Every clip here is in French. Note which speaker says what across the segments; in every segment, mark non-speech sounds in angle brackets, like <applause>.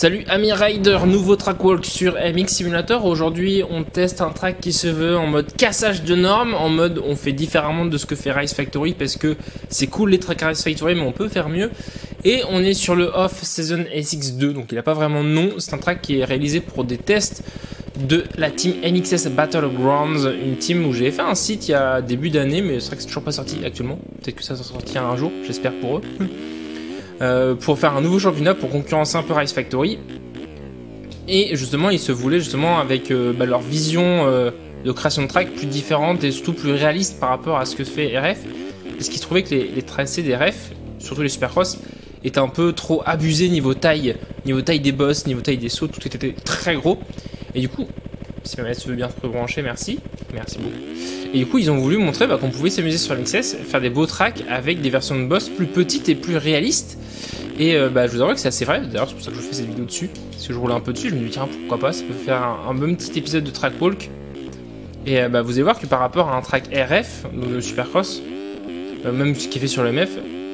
Speaker 1: Salut Ami Rider, nouveau track walk sur MX Simulator. Aujourd'hui, on teste un track qui se veut en mode cassage de normes, en mode on fait différemment de ce que fait Rise Factory parce que c'est cool les tracks Rise Factory, mais on peut faire mieux. Et on est sur le Off Season SX2, donc il n'a pas vraiment de nom. C'est un track qui est réalisé pour des tests de la team MXS Battlegrounds, une team où j'ai fait un site il y a début d'année, mais c'est vrai que c'est toujours pas sorti actuellement. Peut-être que ça sortira un jour, j'espère pour eux. Euh, pour faire un nouveau championnat pour concurrencer un peu Rise Factory. Et justement, ils se voulaient justement avec euh, bah, leur vision euh, de création de track plus différente et surtout plus réaliste par rapport à ce que fait RF. Parce qu'ils trouvaient que les, tracés des RF, surtout les Supercross, étaient un peu trop abusés niveau taille, niveau taille des boss, niveau taille des sauts, tout était très gros. Et du coup, si ma manette veut bien se rebrancher, merci. Merci beaucoup. Et du coup, ils ont voulu montrer bah, qu'on pouvait s'amuser sur MXS, faire des beaux tracks avec des versions de boss plus petites et plus réalistes. Et euh, bah, je vous avoue que c'est assez vrai, d'ailleurs c'est pour ça que je fais cette vidéo dessus. Parce que je roulais un peu dessus, je me dis tiens pourquoi pas, ça peut faire un, bon petit épisode de track walk. Et euh, bah, vous allez voir que par rapport à un track RF, donc le Supercross, euh, même ce qui est fait sur le MF,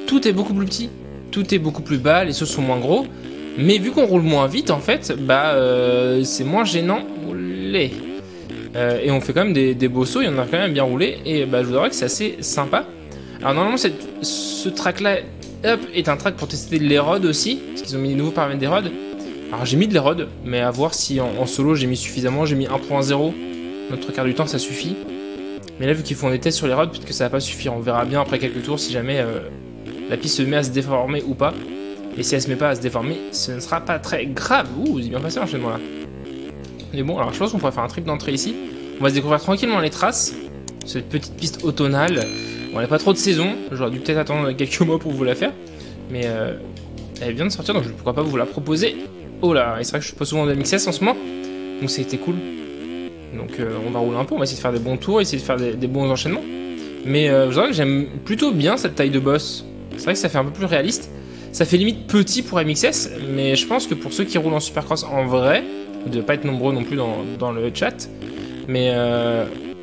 Speaker 1: tout est beaucoup plus petit, tout est beaucoup plus bas, les sauts sont moins gros. Mais vu qu'on roule moins vite en fait, bah c'est moins gênant. Et on fait quand même des, beaux sauts, il y en a quand même bien roulé. Et bah, je vous avoue que c'est assez sympa. Alors normalement ce track là Up est un track pour tester de l'érode aussi, parce qu'ils ont mis des nouveaux paramètres d'érode. Alors j'ai mis de l'érode, mais à voir si en, solo j'ai mis suffisamment. J'ai mis 1.0, notre quart du temps ça suffit. Mais là vu qu'ils font des tests sur l'érode, peut-être que ça va pas suffire. On verra bien après quelques tours si jamais euh, la piste se met à se déformer ou pas. Et si elle se met pas à se déformer, ce ne sera pas très grave. Ouh, c'est bien passé l'enchaînement là. Mais bon, alors je pense qu'on pourrait faire un trip d'entrée ici. On va se découvrir tranquillement les traces. Cette petite piste automnale. Bon, elle n'a pas trop de saison, j'aurais dû peut-être attendre quelques mois pour vous la faire. Mais euh, elle vient de sortir, donc pourquoi pas vous la proposer. Oh là, et c'est vrai que je suis pas souvent dans MXS en ce moment, donc c'était cool. Donc euh, on va rouler un peu, on va essayer de faire des bons tours, essayer de faire des, bons enchaînements. Mais euh, vous savez que j'aime plutôt bien cette taille de boss. C'est vrai que ça fait un peu plus réaliste. Ça fait limite petit pour MXS, mais je pense que pour ceux qui roulent en Supercross en vrai, de pas être nombreux non plus dans, le chat, mais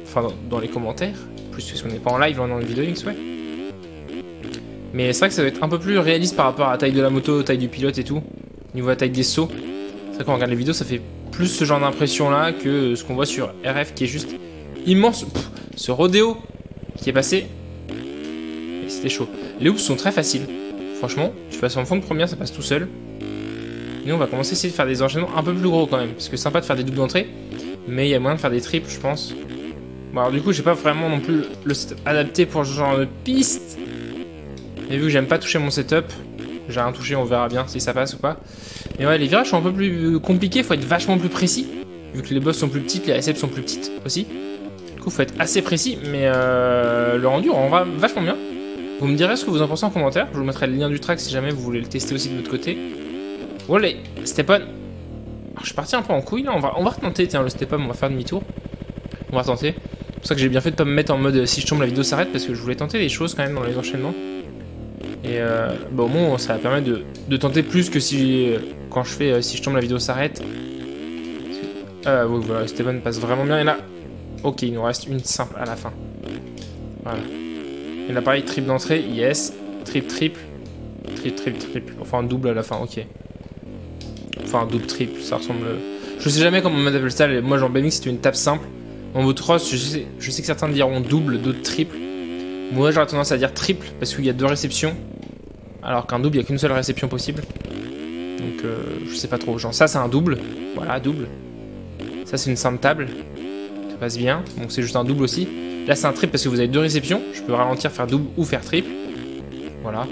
Speaker 1: enfin dans les commentaires, plus que si on n'est pas en live, on est le vidéo Links, ouais. Mais c'est vrai que ça va être un peu plus réaliste par rapport à la taille de la moto, taille du pilote et tout. Niveau la taille des sauts. C'est vrai que quand on regarde les vidéos, ça fait plus ce genre d'impression là que ce qu'on voit sur RF qui est juste immense. ce rodéo qui est passé. C'était chaud. Les hoops sont très faciles. Franchement, tu passes en fond de première, ça passe tout seul. Nous, on va commencer à essayer de faire des enchaînements un peu plus gros quand même. Parce que c'est sympa de faire des doubles d'entrée. Mais il y a moyen de faire des triples, je pense. Bon, alors du coup, j'ai pas vraiment non plus le setup adapté pour ce genre de piste. Mais vu que j'aime pas toucher mon setup, j'ai rien touché, on verra bien si ça passe ou pas. Mais ouais, les virages sont un peu plus compliqués, faut être vachement plus précis. Vu que les boss sont plus petites, les récepts sont plus petites aussi. Du coup, faut être assez précis, mais euh, le rendu on va vachement bien. Vous me direz ce que vous en pensez en commentaire. Je vous mettrai le lien du track si jamais vous voulez le tester aussi de l'autre côté. Voilà, Stepan. Alors, je suis parti un peu en couille là, on va, on va retenter, tiens, le Stepan, on va faire demi-tour. On va tenter. C'est pour ça que j'ai bien fait de pas me mettre en mode si je tombe la vidéo s'arrête parce que je voulais tenter les choses quand même dans les enchaînements. Et euh, bah, au moins ça va permettre de, tenter plus que si quand je fais euh, si je tombe la vidéo s'arrête. Euh, oui, voilà, Steven passe vraiment bien. Et là, ok, il nous reste une simple à la fin. Voilà. Et là pareil, triple d'entrée, yes. Triple, triple. Triple, triple, triple. Enfin double à la fin, ok. Enfin double triple, ça ressemble... Je sais jamais comment on appelle ça, moi genre BMX c'est une tape simple. En votre cross, je sais, que certains diront double, d'autres triple. Moi, j'aurais tendance à dire triple parce qu'il y a deux réceptions. Alors qu'un double, il n'y a qu'une seule réception possible. Donc, euh, je sais pas trop. Genre, ça, c'est un double. Voilà, double. Ça, c'est une simple table. Ça passe bien. Donc, c'est juste un double aussi. Là, c'est un triple parce que vous avez deux réceptions. Je peux ralentir, faire double ou faire triple. Voilà.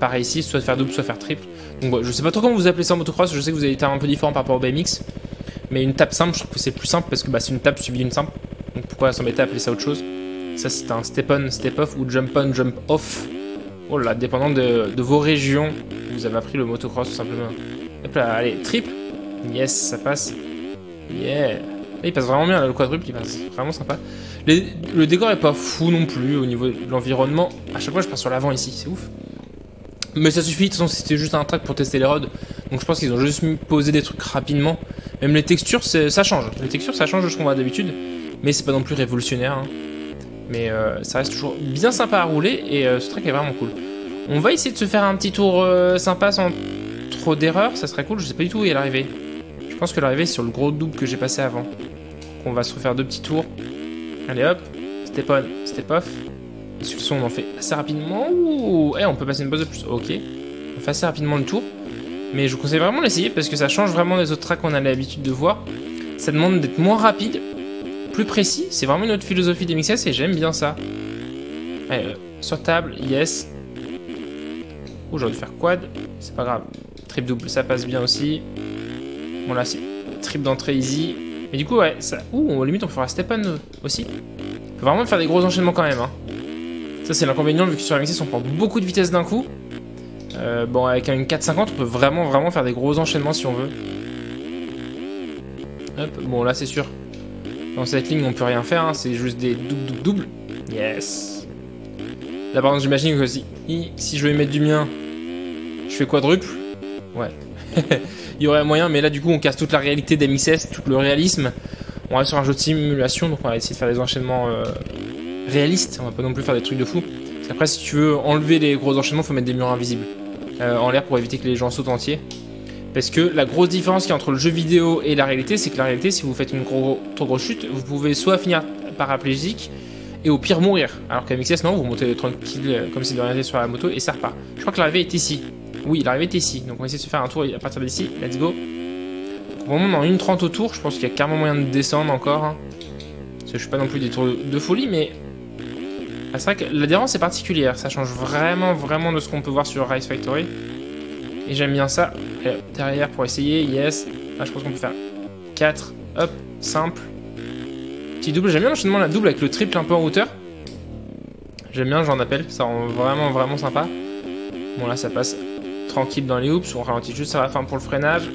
Speaker 1: Pareil ici, soit faire double, soit faire triple. Donc, je sais pas trop comment vous appelez ça en motocross. Je sais que vous avez été un peu différent par rapport au BMX. Mais une table simple, je trouve que c'est plus simple parce que bah, c'est une table suivie d'une simple. Pourquoi s'embêter à appeler ça autre chose Ça c'est un step on, step off ou jump on, jump off. Oh là, dépendant de, vos régions, vous avez appris le motocross tout simplement. Hop là, allez, triple. Yes, ça passe. Yeah. il passe vraiment bien, le quadruple, il passe vraiment sympa. le décor est pas fou non plus au niveau de l'environnement. À chaque fois, je passe sur l'avant ici, c'est ouf. Mais ça suffit, de toute façon, c'était juste un track pour tester les rods. Donc je pense qu'ils ont juste posé des trucs rapidement. Même les textures, ça change. Les textures, ça change de ce qu'on voit d'habitude. Mais c'est pas non plus révolutionnaire. Hein. Mais euh, ça reste toujours bien sympa à rouler et euh, ce track est vraiment cool. On va essayer de se faire un petit tour euh, sympa sans trop d'erreurs, ça serait cool. Je sais pas du tout où est l'arrivée. Je pense que l'arrivée est sur le gros double que j'ai passé avant. Donc on va se refaire deux petits tours. Allez hop, step on, step off. De toute façon, on en fait assez rapidement. Ouh, eh, on peut passer une base de plus. Ok. On fait assez rapidement le tour. Mais je vous conseille vraiment d'essayer parce que ça change vraiment des autres tracks qu'on a l'habitude de voir. Ça demande d'être moins rapide, plus précis. C'est vraiment une autre philosophie des mixes et j'aime bien ça. Euh, sur table, yes. Ouh, j'aurais dû faire quad. C'est pas grave. Trip double, ça passe bien aussi. Bon, là, c'est trip d'entrée easy. Mais du coup, ouais, ça. Ouh, limite, on faire step on aussi. Peut vraiment faire des gros enchaînements quand même. Hein. Ça, c'est l'inconvénient, vu que sur MXS, on prend beaucoup de vitesse d'un coup. Euh, bon, avec une 450, on peut vraiment, vraiment faire des gros enchaînements si on veut. Hop, bon, là, c'est sûr. Dans cette ligne, on peut rien faire. Hein, c'est juste des doubles, doubles, doubles. Yes. Là, par exemple, j'imagine que si, je vais mettre du mien, je fais quadruple? Ouais. <laughs> Il y aurait moyen, mais là, du coup, on casse toute la réalité d'MXS, tout le réalisme. On reste sur un jeu de simulation, donc on va essayer de faire des enchaînements euh, réalistes. On va pas non plus faire des trucs de fou. Après, si tu veux enlever les gros enchaînements, faut mettre des murs invisibles euh, en l'air pour éviter que les gens sautent entiers. Parce que la grosse différence qu'il y a entre le jeu vidéo et la réalité, c'est que la réalité, si vous faites une trop grosse chute, vous pouvez soit finir paraplégique et au pire mourir. Alors qu'à MXS, non, vous montez tranquille euh, comme si de rien sur la moto et ça repart. Je crois que l'arrivée est ici. Oui, l'arrivée est ici. Donc on va essayer de se faire un tour à partir d'ici. Let's go. Au moment dans 1.30 au tour, je pense qu'il y a carrément moyen de descendre encore. Hein. Parce que je suis pas non plus des tours de folie, mais ah, c'est vrai que l'adhérence est particulière. Ça change vraiment, vraiment de ce qu'on peut voir sur Rise Factory. Et j'aime bien ça. derrière pour essayer, yes. Là, je pense qu'on peut faire 4. Hop, simple. Petit double. J'aime bien l'enchaînement la double avec le triple un peu en hauteur. J'aime bien, j'en appelle. Ça rend vraiment, vraiment sympa. Bon, là, ça passe tranquille dans les hoops. On ralentit juste à la fin pour le freinage.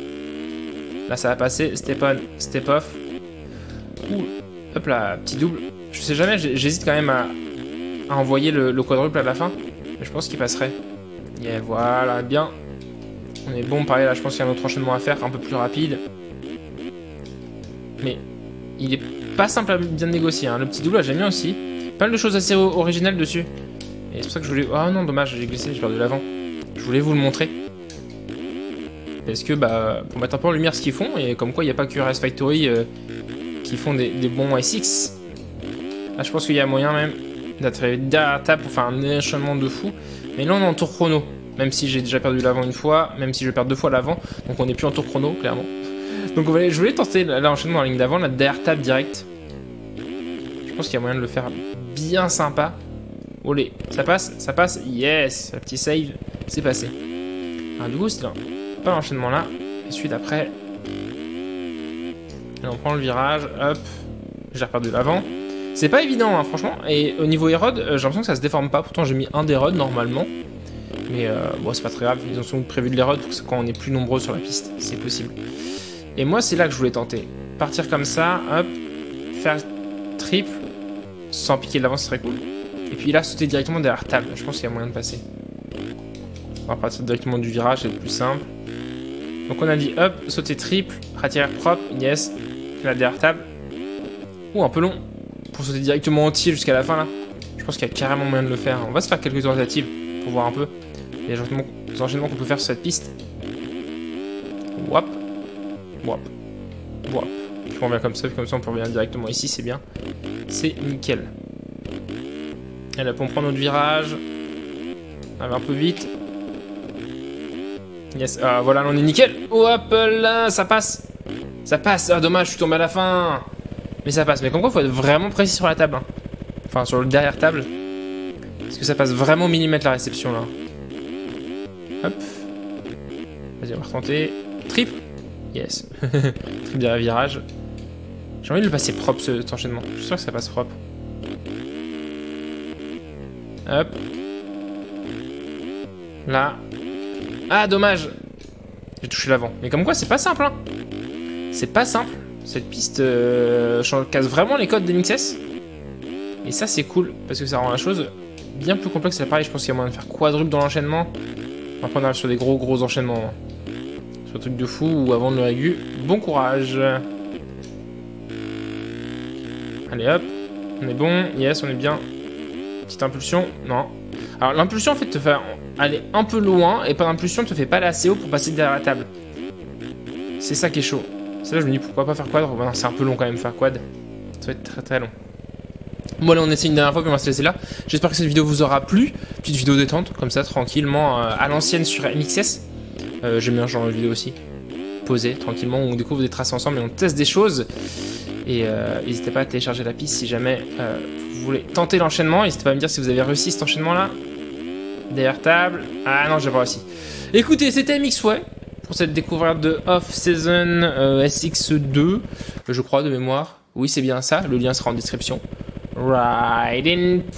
Speaker 1: Là, ça va passer. Step on, step off. Ouh. Hop là, petit double. Je sais jamais, j'hésite quand même à, envoyer le, quadruple à la fin. Mais je pense qu'il passerait. Et voilà, bien. On est bon, pareil, là, je pense qu'il y a un autre enchaînement à faire, un peu plus rapide. Mais il est pas simple à bien négocier. Hein. Le petit double, j'aime bien aussi. Pas mal de choses assez originales dessus. Et c'est pour ça que je voulais... Oh non, dommage, j'ai glissé, j'ai perdu l'avant. Je voulais vous le montrer. Parce que, bah, pour mettre un peu en lumière ce qu'ils font, et comme quoi il n'y a pas que RS Factory euh, qui font des, bons SX. Là, je pense qu'il y a moyen même d'être derrière table pour faire un enchaînement de fou. Mais là, on est en tour chrono. Même si j'ai déjà perdu l'avant une fois, même si je perds deux fois l'avant. Donc on n'est plus en tour chrono, clairement. Donc je voulais tenter l'enchaînement en ligne d'avant, la derrière table direct. Je pense qu'il y a moyen de le faire bien sympa. Olé, ça passe, ça passe, yes, un petit save, c'est passé. Un boost, là. pas l'enchaînement là, et celui d'après. Et on prend le virage, hop, j'ai perdu l'avant. C'est pas évident, hein, franchement. Et au niveau Erod, euh, j'ai l'impression que ça se déforme pas. Pourtant, j'ai mis un d'Erod normalement. Mais euh, bon, c'est pas très grave. Ils ont prévu de l'Erod pour que quand on est plus nombreux sur la piste, c'est possible. Et moi, c'est là que je voulais tenter. Partir comme ça, hop, faire triple, sans piquer de l'avant, ce serait cool. Et puis là, sauter directement derrière table. Je pense qu'il y a moyen de passer. On va partir directement du virage, c'est le plus simple. Donc on a dit hop, sauter triple, ratière propre, yes, la derrière table. Ouh, un peu long pour sauter directement entier jusqu'à la fin là. Je pense qu'il y a carrément moyen de le faire. On va se faire quelques tentatives pour voir un peu les enchaînements qu'on peut faire sur cette piste. Wap. Wap. Wap. Je reviens comme ça, comme ça on peut revenir directement ici, c'est bien. C'est nickel. Et là, on prend notre virage. On va un peu vite. Yes, ah, voilà, on est nickel. Hop là, ça passe. Ça passe. Ah, dommage, je suis tombé à la fin. Mais ça passe. Mais comme quoi, il faut être vraiment précis sur la table. Hein. Enfin, sur le derrière table. Parce que ça passe vraiment au millimètre la réception là. Hop. Vas-y, on va retenter. Triple. Yes. <laughs> Triple derrière virage. J'ai envie de le passer propre cet enchaînement. Je suis sûr que ça passe propre. Hop. Là. Ah, dommage. J'ai touché l'avant. Mais comme quoi, c'est pas simple. Hein. C'est pas simple. Cette piste euh, casse vraiment les codes de NXS. Et ça, c'est cool, parce que ça rend la chose bien plus complexe. Là, pareil, je pense qu'il y a moyen de faire quadruple dans l'enchaînement. Après, on arrive sur des gros, gros enchaînements. Sur un truc de fou ou avant de le régu. Bon courage. Allez, hop. On est bon. Yes, on est bien. Petite impulsion. Non. Alors, l'impulsion, en fait, te fait... aller un peu loin et par impulsion ne te fait pas aller assez haut pour passer derrière la table. C'est ça qui est chaud. C'est là je me dis pourquoi pas faire quad? C'est un peu long quand même faire quad. Ça va être très très long. Bon allez on essaie une dernière fois puis on va se laisser là. J'espère que cette vidéo vous aura plu. Petite vidéo détente comme ça tranquillement euh, à l'ancienne sur MXS. Euh, J'aime bien ce genre de vidéo aussi. Posé tranquillement on découvre des traces ensemble et on teste des choses. Et euh, n'hésitez pas à télécharger la piste si jamais vous voulez tenter l'enchaînement. N'hésitez pas à me dire si vous avez réussi cet enchaînement là. Derrière table. Ah non j'ai pas réussi. Écoutez c'était MXWay pour cette découverte de Off-Season euh, SX2. Je crois de mémoire. Oui c'est bien ça. Le lien sera en description. Right in.